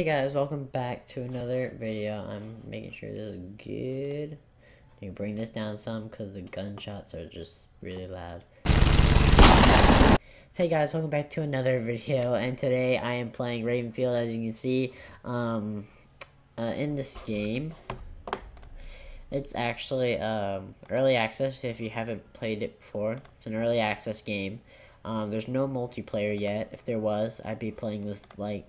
Hey guys, welcome back to another video. I'm making sure this is good. You bring this down some because the gunshots are just really loud. Hey guys, welcome back to another video, and today I am playing Ravenfield, as you can see, um, uh, in this game. It's actually, um, early access if you haven't played it before. It's an early access game. Um, there's no multiplayer yet. If there was, I'd be playing with, like,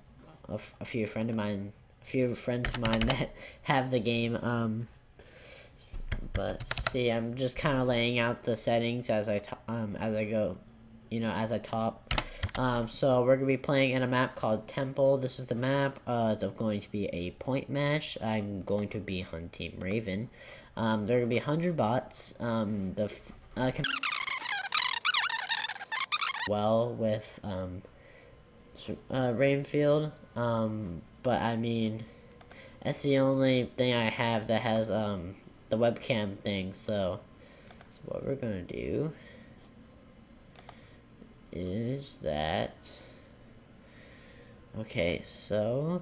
a, few friend of mine, a few friends of mine that have the game. Um, but see, I'm just kind of laying out the settings as I um as I go, you know, as I talk. Um, so we're gonna be playing in a map called Temple. This is the map. Uh, it's going to be a point match. I'm going to be hunting Raven. Um, there are gonna be hundred bots. Um, the uh, well with um uh, Ravenfield. Um, but I mean, that's the only thing I have that has um the webcam thing. So, so what we're gonna do is that. Okay, so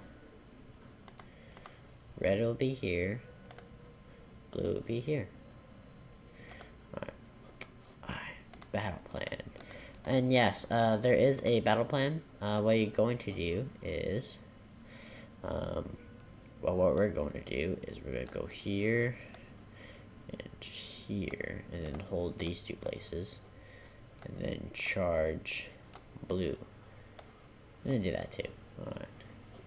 red will be here, blue will be here. Alright, alright, battle plan. And yes, uh, there is a battle plan. Uh, what you're going to do is, um, well, what we're going to do is we're going to go here and here, and then hold these two places, and then charge blue. And then do that too. Alright.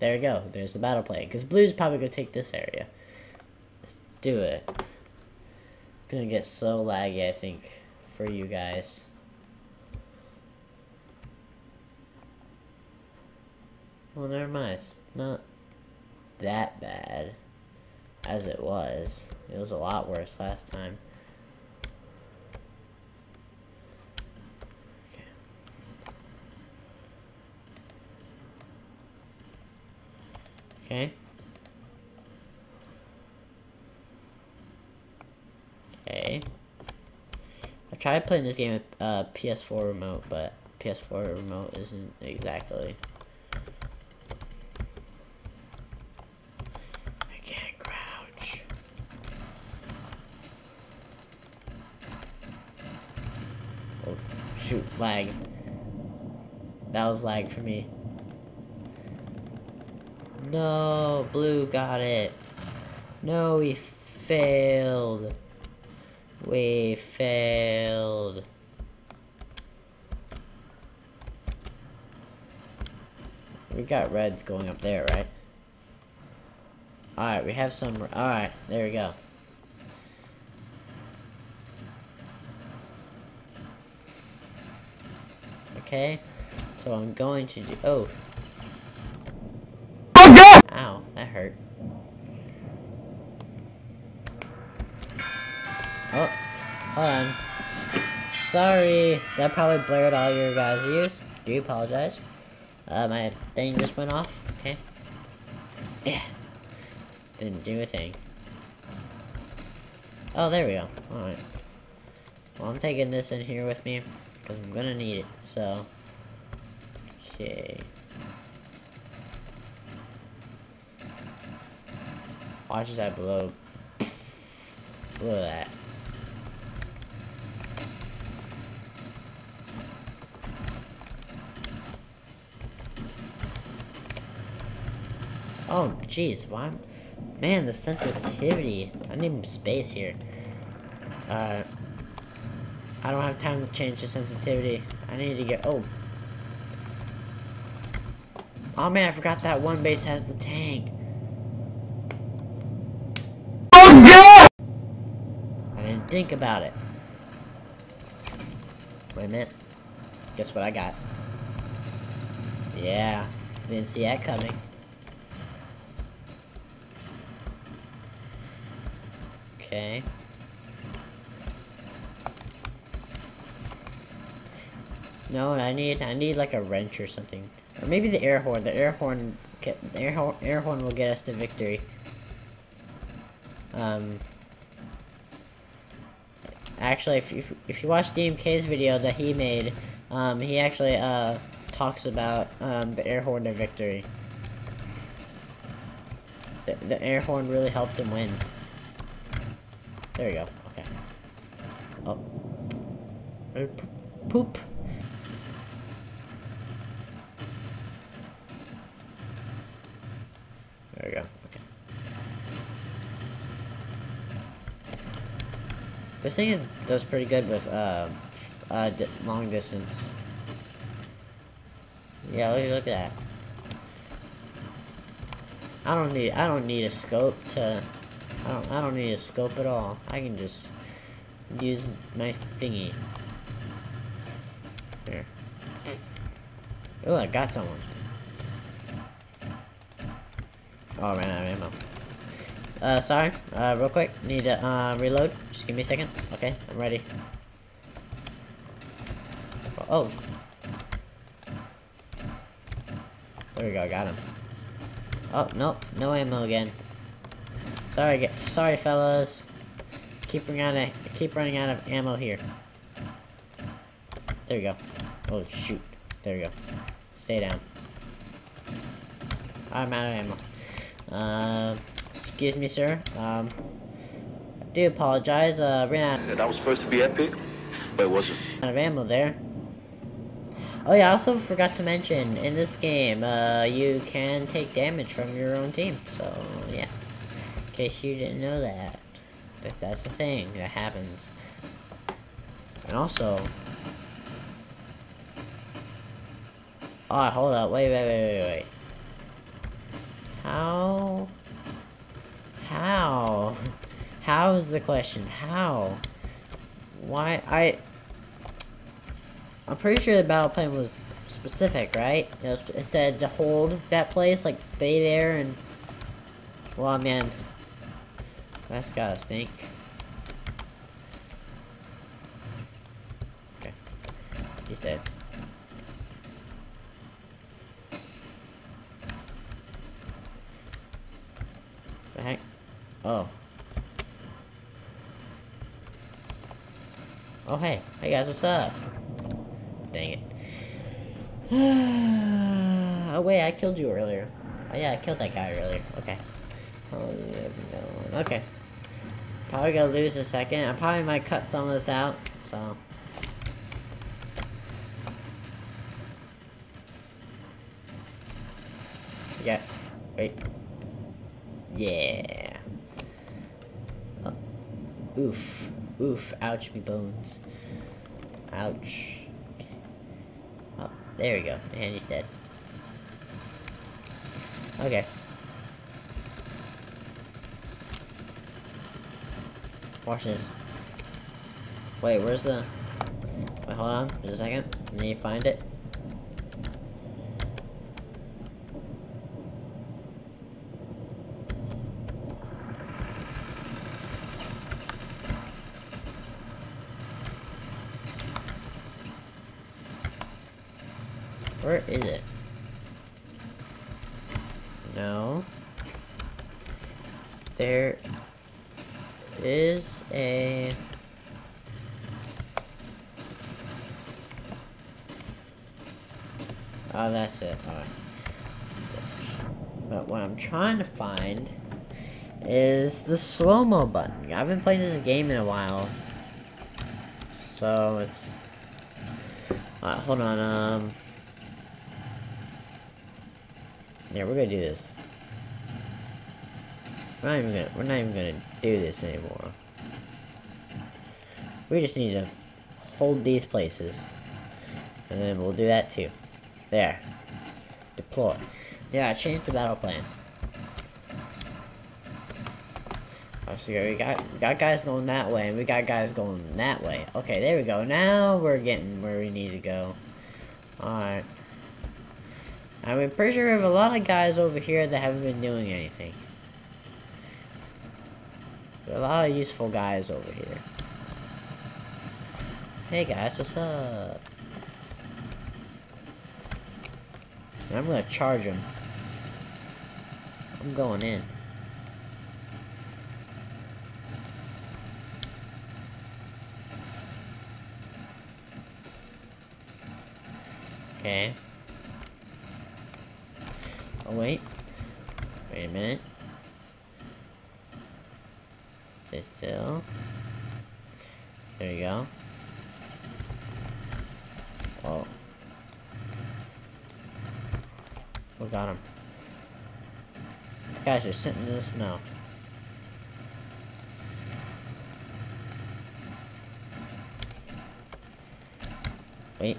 There we go. There's the battle plan. Because blue's probably going to take this area. Let's do it. It's going to get so laggy, I think, for you guys. Well, never mind. It's not that bad as it was. It was a lot worse last time. Okay. Okay. Okay. I tried playing this game with uh, PS4 remote, but PS4 remote isn't exactly shoot, lag. That was lag for me. No, blue got it. No, we failed. We failed. We got reds going up there, right? Alright, we have some... Alright, there we go. Okay, so I'm going to do- oh. Oh god! Ow, that hurt. Oh, hold on. Sorry, that probably blurred all your guys' ears. Do you apologize. Uh, my thing just went off. Okay. Yeah. Didn't do a thing. Oh, there we go. Alright. Well, I'm taking this in here with me. Because I'm gonna need it, so... Okay. Watch as I blow. Look at that. Oh, jeez, why? Man, the sensitivity. I need space here. Uh, I don't have time to change the sensitivity. I need to get... Oh. Oh man, I forgot that one base has the tank. Oh god! I didn't think about it. Wait a minute. Guess what I got? Yeah. Didn't see that coming. Okay. No, I need I need like a wrench or something, or maybe the air horn. The air horn, get, the air horn, air horn will get us to victory. Um. Actually, if you, if you watch DMK's video that he made, um, he actually uh talks about um the air horn to victory. The, the air horn really helped him win. There we go. Okay. Oh. Uh, Poop. There we go. Okay. This thing is, does pretty good with uh, uh, long distance. Yeah, look, look at that. I don't need I don't need a scope to I don't I don't need a scope at all. I can just use my thingy. Here. Oh, I got someone. Oh, I ran out of ammo. Uh, sorry. Uh, real quick. Need to, uh, reload. Just give me a second. Okay, I'm ready. Oh. There we go, got him. Oh, no, no ammo again. Sorry, sorry fellas. Keep running out of, keep running out of ammo here. There we go. Oh, shoot. There we go. Stay down. I'm out of ammo. Uh, excuse me, sir. Um, I do apologize. Uh, ran out That was supposed to be epic, but it wasn't. of ammo there. Oh yeah, I also forgot to mention, in this game, uh, you can take damage from your own team. So, yeah. In case you didn't know that. If that's a thing that happens. And also... Oh, hold up. Wait, wait, wait, wait, wait. How... How? How is the question? How? Why? I... I'm pretty sure the battle plan was specific, right? It, was, it said to hold that place, like stay there and... Well, man, that's gotta stink. Okay, he's dead. The heck? Oh. Oh, hey. Hey, guys, what's up? Dang it. oh, wait, I killed you earlier. Oh, yeah, I killed that guy earlier. Okay. Oh, okay. Probably gonna lose a second. I probably might cut some of this out, so. Yeah. Wait. Yeah. Oof. Oof. Ouch, me bones. Ouch. Oh, there we go. And he's dead. Okay. Watch this. Wait, where's the... Wait, hold on. Just a second. Can you find it? Where is it? No. There is a... Oh, that's it. But what I'm trying to find is the slow-mo button. I've been playing this game in a while. So, it's... Alright, hold on, um... Yeah, we're gonna do this. We're not even gonna we're not even gonna do this anymore. We just need to hold these places. And then we'll do that too. There. Deploy. Yeah, I changed the battle plan. Oh, so we got got guys going that way, and we got guys going that way. Okay, there we go. Now we're getting where we need to go. Alright. I'm pretty sure we have a lot of guys over here that haven't been doing anything. There are a lot of useful guys over here. Hey guys, what's up? I'm gonna charge them. I'm going in. Okay. Oh, wait. Wait a minute. Stay still. There you go. Oh. We got him. The guys are sitting in the snow. Wait.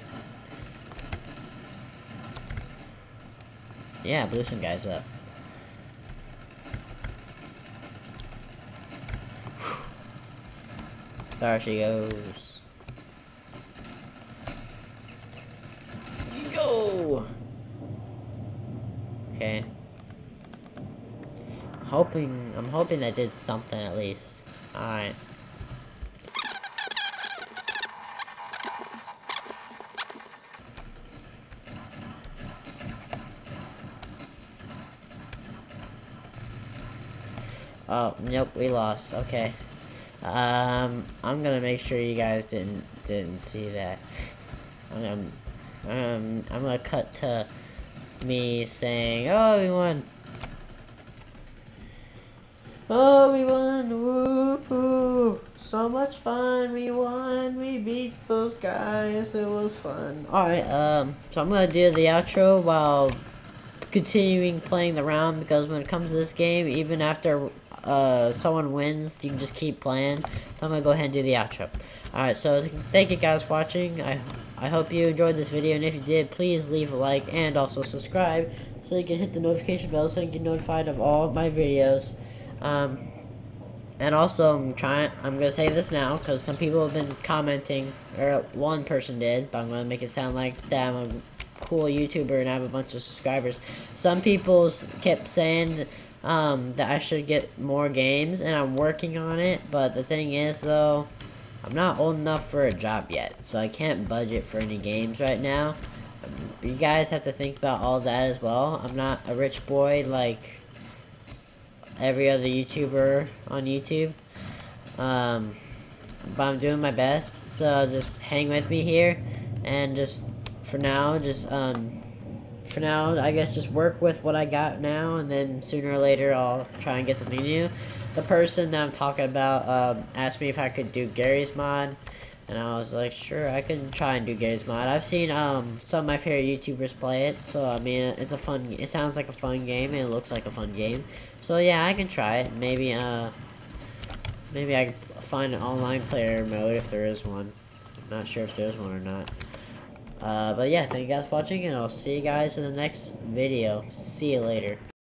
Yeah, blew some guys up. There she goes. Go! Okay. Hoping, I'm hoping I did something at least. Alright. Oh, nope, we lost. Okay. Um, I'm gonna make sure you guys didn't didn't see that. Um, um, I'm gonna cut to me saying, "Oh, we won! Oh, we won! Woo! So much fun! We won! We beat those guys! It was fun! Alright, um, so I'm gonna do the outro while continuing playing the round because when it comes to this game, even after uh, someone wins, you can just keep playing. So I'm gonna go ahead and do the outro. Alright, so thank you guys for watching. I, I hope you enjoyed this video, and if you did, please leave a like and also subscribe so you can hit the notification bell so you can get notified of all my videos. Um, and also, I'm trying. I'm gonna say this now because some people have been commenting, or one person did, but I'm gonna make it sound like that I'm a cool YouTuber and I have a bunch of subscribers. Some people kept saying um, that I should get more games, and I'm working on it. But the thing is, though, I'm not old enough for a job yet, so I can't budget for any games right now. You guys have to think about all that as well. I'm not a rich boy like every other YouTuber on YouTube. Um, but I'm doing my best, so just hang with me here, and just, for now, just, um, for now, I guess just work with what I got now, and then sooner or later I'll try and get something new. The person that I'm talking about um, asked me if I could do Garry's Mod, and I was like, sure, I can try and do Garry's Mod. I've seen um, some of my favorite YouTubers play it, so I mean, it's a fun, it sounds like a fun game, and it looks like a fun game. So yeah, I can try it. Maybe, uh, maybe I can find an online player mode if there is one. I'm not sure if there's one or not. Uh, but yeah, thank you guys for watching, and I'll see you guys in the next video. See you later.